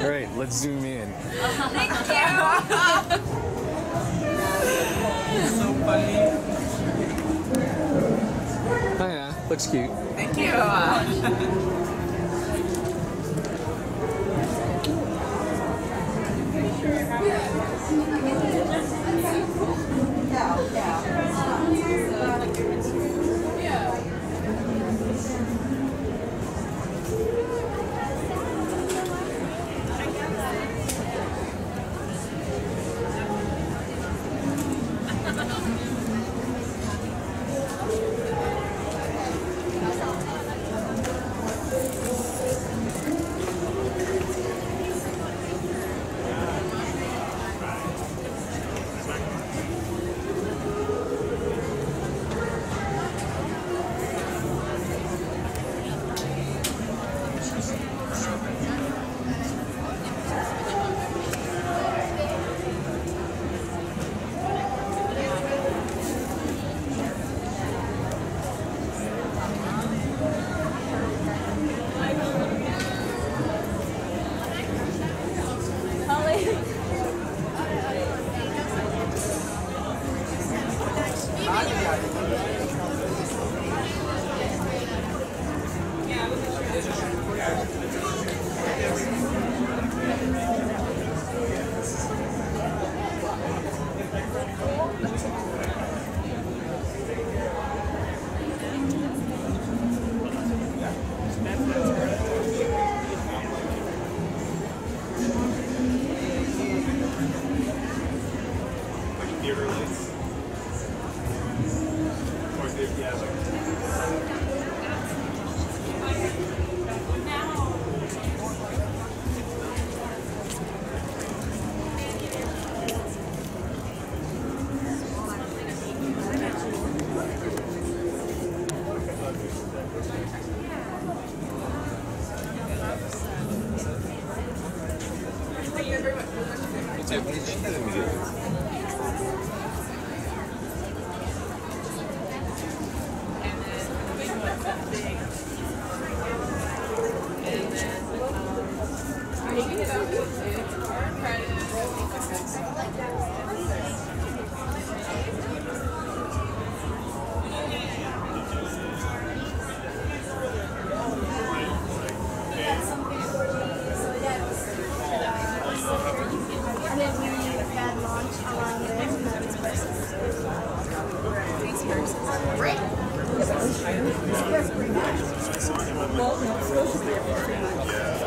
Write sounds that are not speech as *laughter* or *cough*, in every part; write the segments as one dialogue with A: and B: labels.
A: All right, let's zoom in.
B: Thank you. *laughs*
C: so funny.
A: Looks cute.
C: Thank you. *laughs*
D: lights. Or the, yeah, like
E: Tepki?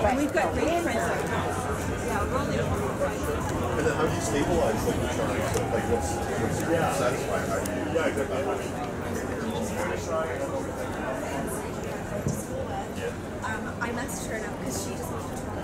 E: And
B: we've got great friends like
F: And then how do you stabilize like the charge? So, like what's, what's yeah. satisfying? How do you? Yeah, exactly.
E: Um, I messaged her now because she doesn't to talk.